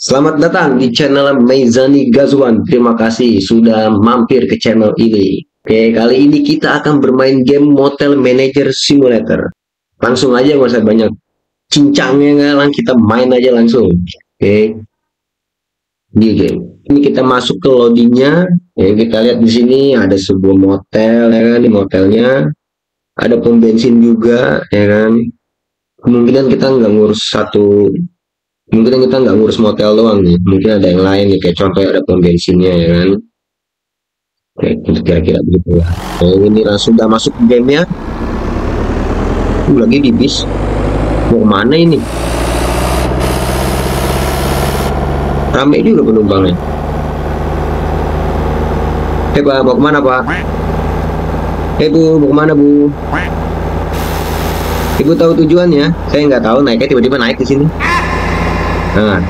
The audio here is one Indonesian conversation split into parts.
Selamat datang di channel Meizani Gazwan. Terima kasih sudah mampir ke channel ini. Oke, kali ini kita akan bermain game Motel Manager Simulator. Langsung aja nggak usah banyak cincangnya nggak lang kita main aja langsung. Oke. Di game. Ini kita masuk ke loadingnya. Ya, kita lihat di sini ada sebuah motel ya kan di motelnya. Ada pom bensin juga ya kan. Kemungkinan kita nggak ngurus satu mungkin kita nggak ngurus motel doang nih. Mungkin ada yang lain nih kayak contohnya ada pom bensinnya ya kan? Kayak gitu kira-kira begitu lah nah, ini langsung sudah masuk ke game ya uh, lagi di bis. Mau mana ini? Rame juga penumpangnya. Eh pak mau ke mana pak? Eh bu mau ke mana bu? Ibu tahu tujuannya? Saya nggak tahu naiknya tiba-tiba naik di sini Nah.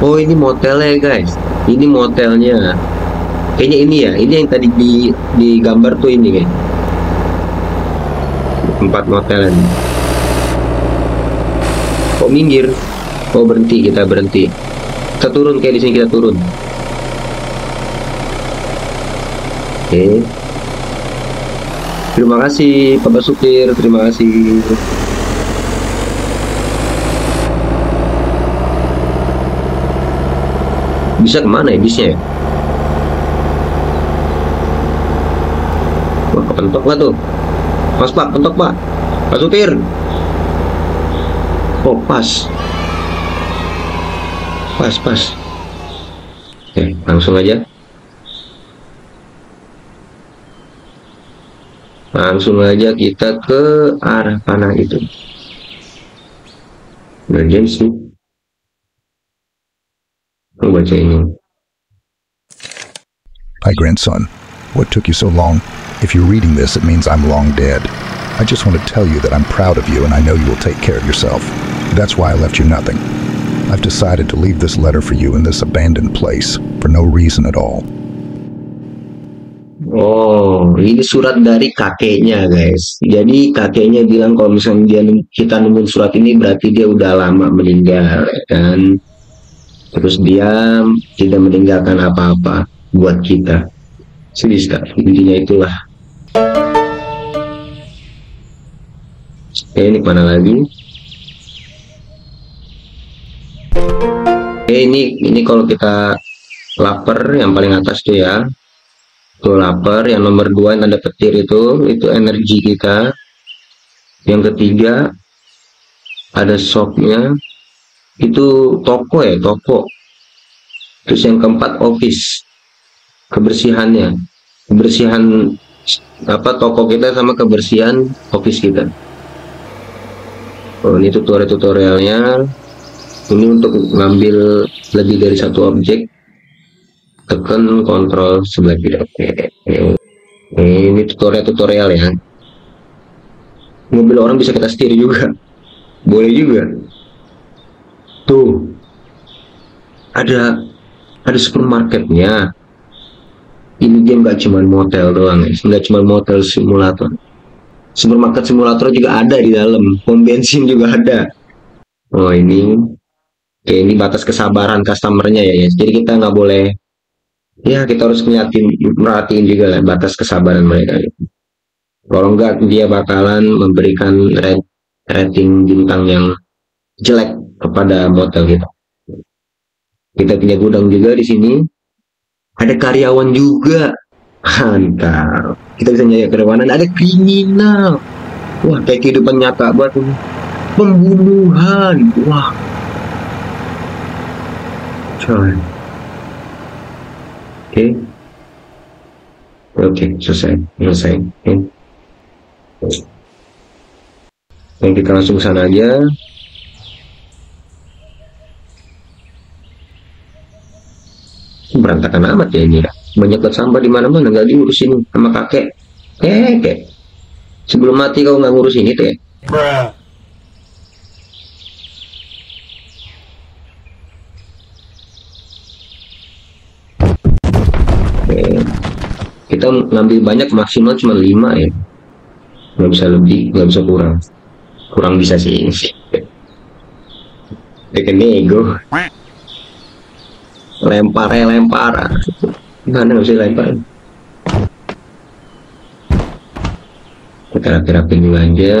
Oh ini motelnya guys. Ini motelnya. Kayaknya ini ya. Ini yang tadi di di gambar tuh ini kayak. Empat motelan. Kok minggir? Oh berhenti kita berhenti. Kita turun kayak di sini kita turun. Oke. Terima kasih Bapak Supir. Terima kasih. Bisa ke mana ya bisnya ya? Wah kepentok lah tuh? Pas pak pentok pak. Pak supir oh pas. Pas pas. Oke langsung aja. Langsung aja kita ke arah panah itu. Emergency Hi, grandson. What took you so long? If you're reading this, it means I'm long dead. I just want to tell you that I'm proud of you and I know you will take care of yourself. That's why I left you nothing. I've decided to leave this letter for you in this abandoned place for no reason at all. Oh, ini surat dari kakeknya, guys. Jadi kakeknya bilang kalau misalnya dia kita nunggu surat ini berarti dia udah lama meninggal, kan? Terus dia tidak meninggalkan apa-apa buat kita. Sedih intinya itulah. Oke ini mana lagi? Oke ini ini kalau kita lapar yang paling atas tuh ya. Tuh lapar yang nomor dua yang tanda petir itu itu energi kita. Yang ketiga ada shopnya itu toko ya toko. Terus yang keempat office kebersihannya. Kebersihan apa toko kita sama kebersihan office kita. Oh ini tutorial tutorialnya ini untuk ngambil lebih dari satu objek. Tekan kontrol sebelah kiri. Oke ini tutorial tutorial ya. Mobil orang bisa kita setir juga. Boleh juga tuh ada ada supermarketnya. Ini game gak cuma motel doang ya. Nggak cuma motel simulator. Supermarket simulator juga ada di dalam. Pom bensin juga ada. Oh ini. Oke ini batas kesabaran customernya ya, ya. jadi kita nggak boleh ya kita harus ngeliatin merhatiin juga lah batas kesabaran mereka kalau enggak dia bakalan memberikan rating bintang yang jelek kepada motel kita. Kita punya gudang juga di sini. Ada karyawan juga. Mantap. Kita bisa nyari karyawan. Ada kriminal. Wah, kayak kehidupan nyata ini. Pembunuhan. Wah. Coy. Oke. Okay. Oke, okay, selesai. Selesai. Okay. Dan kita langsung ke sana aja. Berantakan amat ya ini ya banyak sampah di mana-mana nggak diurusin sama kakek. Eh kek sebelum mati kau nggak ngurus ini tuh ya eh, kita ngambil banyak maksimal cuma 5 ya. Nggak bisa lebih nggak bisa kurang. Kurang bisa sih. Tekan nego. Lempar ya lempar. Mana bisa lempar. Kita rapi-rapin dulu aja.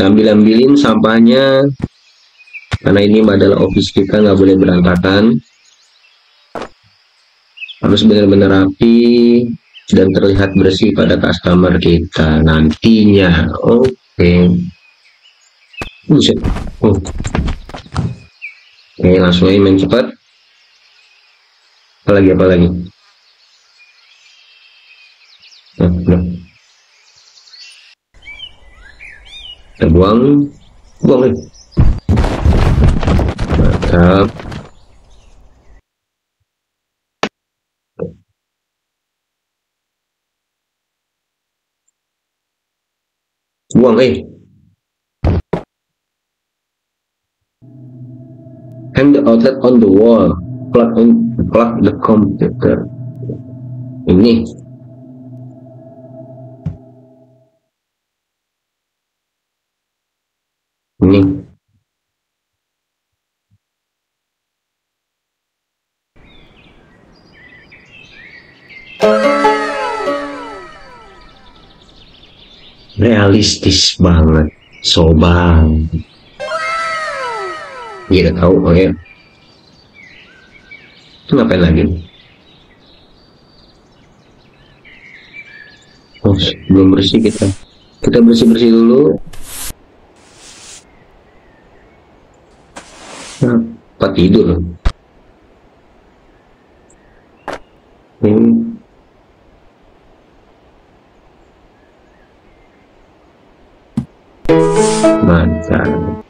Ambil ambilin sampahnya. Karena ini adalah office kita nggak boleh berantakan. Harus benar-benar rapi dan terlihat bersih pada customer kita nantinya. Oke. Okay. Buset. Oh. Oke, langsung aja main cepat. Apalagi apa lagi? Nah, nah. Kita buang, buang nih. Mantap. Buang eh. Hang the outlet on the wall. Plug on plug the computer. Ini. Ini. Realistis banget. Sobang. Iya udah tahu, oh ya. Itu ngapain lagi? Oh, belum bersih kita. Kita bersih-bersih dulu. Apa tidur? Ini. Mantap.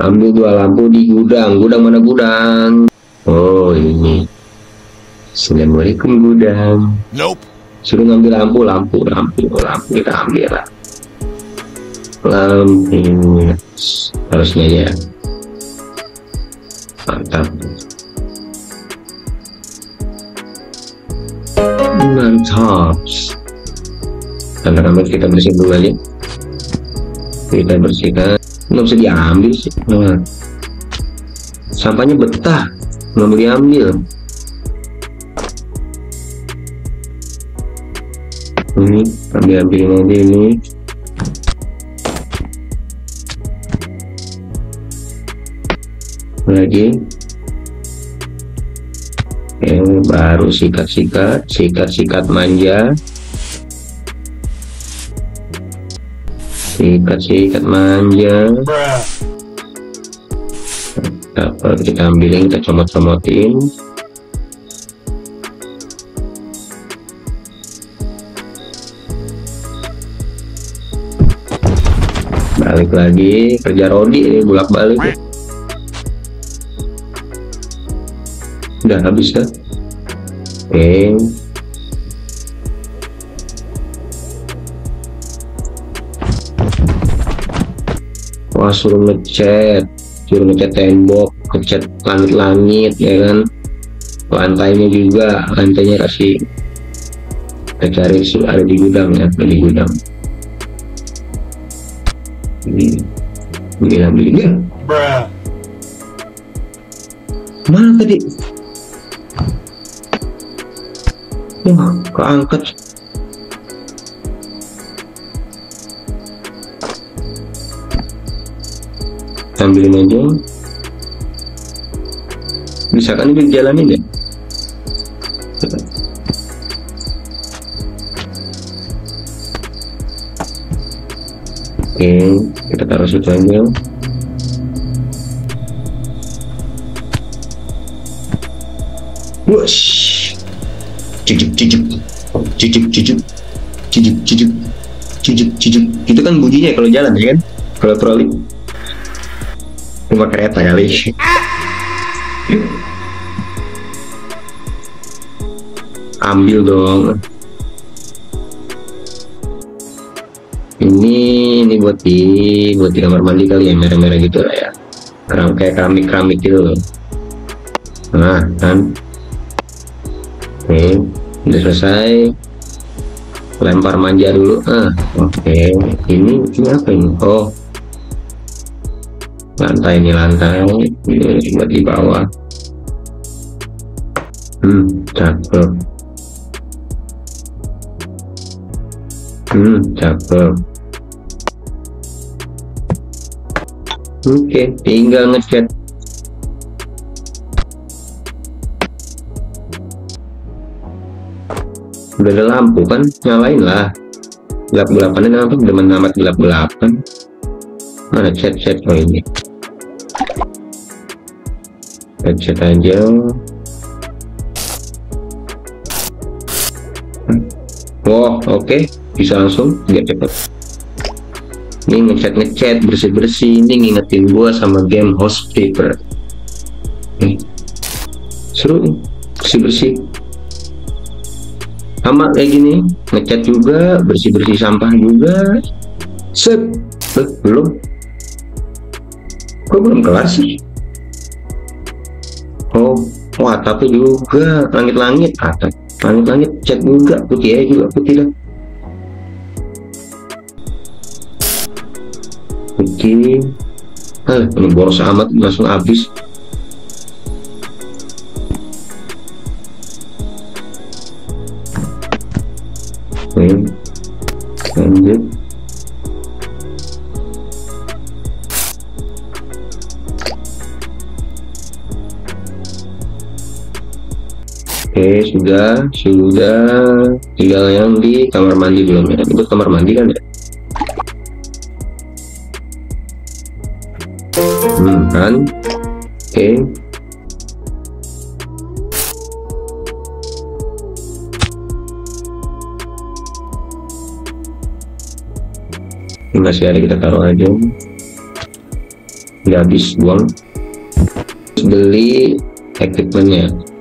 Ambil dua lampu di gudang. Gudang mana gudang? Oh ini. Assalamualaikum gudang. Nope. Suruh ngambil lampu, lampu, lampu, lampu kita ambil lah. Lampu harusnya ya. Mantap. Mantap. Kamera kita bersihin dulu aja. Kita bersihkan nggak bisa diambil sih. Nah. sampahnya betah. Nggak diambil. Ini ambil ambil aja ini. Lagi. Yang baru sikat-sikat sikat-sikat manja sikat-sikat manja. Dapat kita ambilin kita comot-comotin. Balik lagi kerja rodi ini bolak balik udah habis kan oke suruh ngecat suruh ngecat tembok ngecat langit-langit ya kan? Lantainya juga lantainya kasih kita cari ada di gudang ya ada di gudang. Ini ini ambil dia. Mana tadi? Wah keangkat ambilin aja bisa kan itu jalanin ya oke kita taruh situ aja Wush. Cucuk, cucuk, cucuk, cucuk, cucuk, cucuk, cucuk, cucuk. Itu kan bunyinya kalau jalan ya kan? Kalau troli. Cuma kereta kali. Ambil dong. Ini ini buat di buat di kamar mandi kali ya merah-merah gitu lah ya. Keram kayak keramik-keramik gitu loh. Nah, kan. Oke, udah selesai. lempar manja dulu ah oke okay. ini ini apa ini oh lantai ini lantai ini buat di bawah. Hmm cakep. Hmm cakep. Oke okay, tinggal ngecat. Udah ada lampu kan? Nyalain lah. Gelap gelapan apa? Demen amat gelap gelapan mana chat chat oh ini chat chat aja wow oke. Okay. bisa langsung. Nggak cepet. Ini ngechat ngechat. Bersih bersih ini ngingetin gua sama game host paper. Nih. Seru. Bersih bersih sama kayak gini. Ngecat juga. Bersih-bersih sampah juga. Set. Eh, belum. Kok belum kelar sih oh wah tapi juga langit-langit. Atap langit-langit cat juga putih ya juga putih dah putih ah ini boros amat langsung habis. Oke, lanjut. Oke, sudah, sudah. Tinggal yang di kamar mandi belum ya? Itu kamar mandi kan ya? Hmm, kan? Oke. Ini masih ada kita taruh aja. Udah habis buang. Beli equipmentnya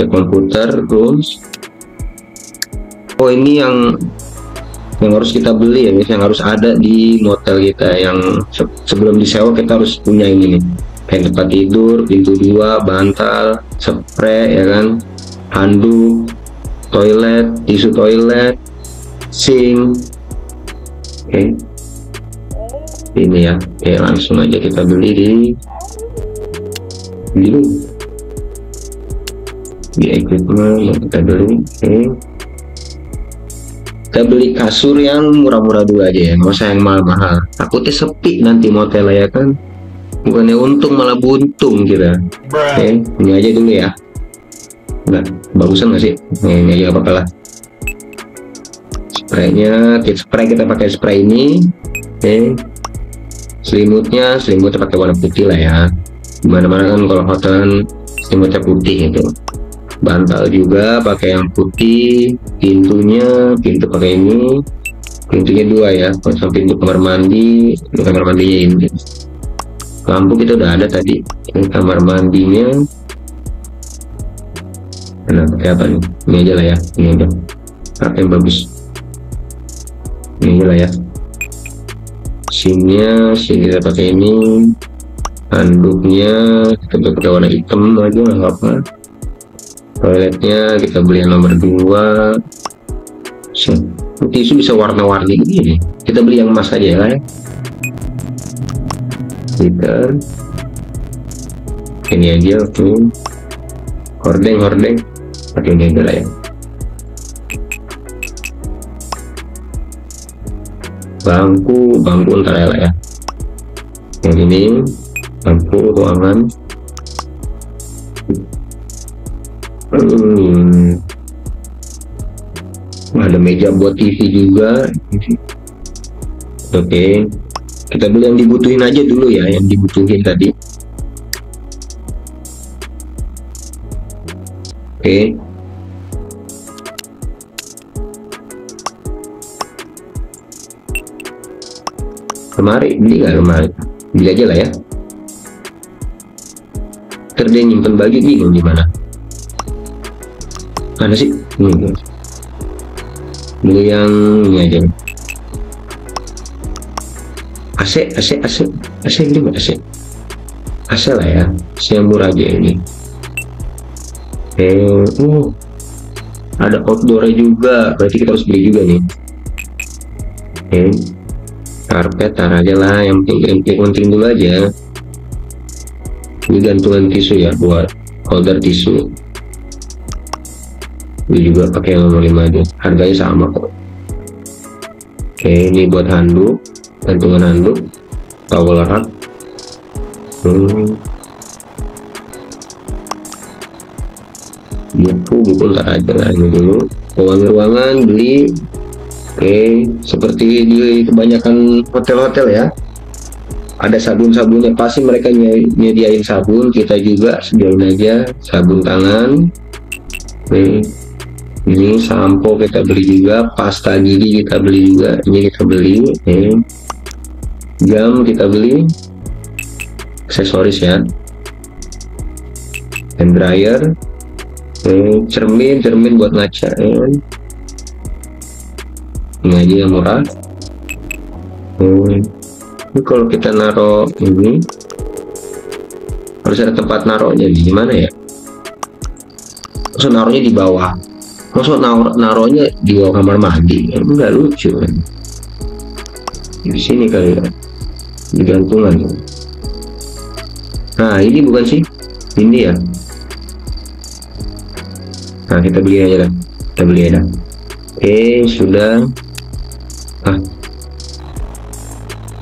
cek komputer terus oh ini yang yang harus kita beli ya yang harus ada di motel kita yang se sebelum disewa kita harus punya ini nih. Kayak tempat tidur pintu dua bantal spray ya kan? Handuk toilet tisu toilet sink. Oke. Okay. ini ya oke langsung aja kita beli di beli di equipment yang kita beli. Okay. kita beli kasur yang murah-murah dulu aja ya nggak usah yang mahal-mahal. Takutnya sepi nanti motel ya kan? Bukannya untung malah buntung kita oke okay. ini aja dulu ya. Enggak bagusan nggak sih? Nah, ini aja apa-apa lah. Spraynya tip spray kita pakai spray ini. Oke. Okay. selimutnya selimutnya pakai warna putih lah ya. Di mana-mana kan kalau hotel selimutnya putih itu bantal juga pakai yang putih. Pintunya pintu pakai ini. Pintunya dua ya kalau pintu kamar mandi ini kamar mandinya ini. Lampu kita udah ada tadi ini kamar mandinya. Nah pakai apa nih? Ini aja lah ya ini aja. Pakai yang bagus. Ini aja lah ya. Sinnya sini kita pakai ini. Handuknya kita pakai warna hitam aja nggak apa toiletnya kita beli yang nomor dua. Tisu bisa warna-warni gini kita beli yang emas aja ya kita ini aja oke hordeng hordeng. Pakai ini aja lah ya bangku bangku ntar ya lah ya. Yang ini bangku ruangan hmm. ada meja buat TV juga oke okay. kita beli yang dibutuhin aja dulu ya yang dibutuhin tadi oke okay. lemari beli nggak lemari beli aja lah ya terus nyimpen baju bingung gimana mana sih? Ini beli yang ini aja. AC AC AC AC ini AC AC lah ya AC yang murah aja ini. Eh uh. Ada outdoornya juga berarti kita harus beli juga nih. Oke karpet taruh aja lah yang penting yang penting dulu aja. Ini gantungan tisu ya buat holder tisu ini juga pakai yang nomor 5 aja harganya sama kok. Oke ini buat handuk. Gantungan handuk. Towel rack hmm. buku buku ntar aja lah ini dulu. Pewangi ruangan beli. Oke seperti di kebanyakan hotel-hotel ya. Ada sabun-sabunnya pasti mereka nyediain sabun. Kita juga sediain aja sabun tangan. Oke ini sampo kita beli juga pasta gigi kita beli juga ini kita beli oke. Jam kita beli aksesoris ya. Hand dryer Oke, cermin cermin buat ngaca ya. ini aja yang murah. Oke. ini kalau kita naruh ini harus ada tempat naruhnya di mana ya? Maksud naruhnya di bawah maksud naruh naruhnya di kamar mandi? Enggak lucu kan? Di sini kali ya. Di gantungan. Nah ini bukan sih? Ini ya? Nah kita beli aja lah kita beli aja oke sudah. Ah.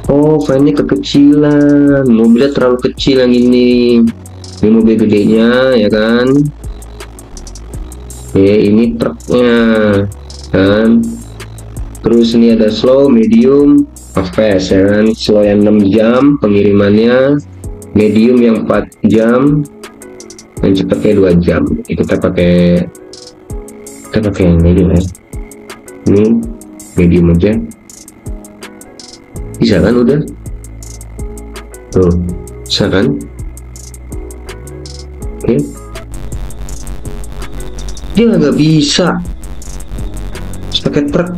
Oh fannya kekecilan. Mobilnya terlalu kecil yang ini. Ini mobil gedenya ya kan oke ini truknya. Kan terus ini ada slow medium fast ya kan? Slow yang 6 jam pengirimannya medium yang 4 jam dan cepatnya dua jam. Kita pakai kita pakai yang ini ya. Ini medium aja. Bisa kan udah? Tuh bisa kan? Oke. okay. Dia nggak bisa. Pakai truk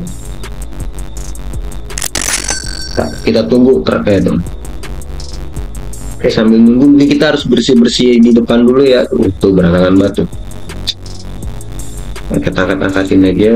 nah, kita tunggu truknya dong Oke sambil nunggu ini kita harus bersih-bersih di depan dulu ya. Tuh berantakan batu. Kita angkat-angkatin aja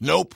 Nope.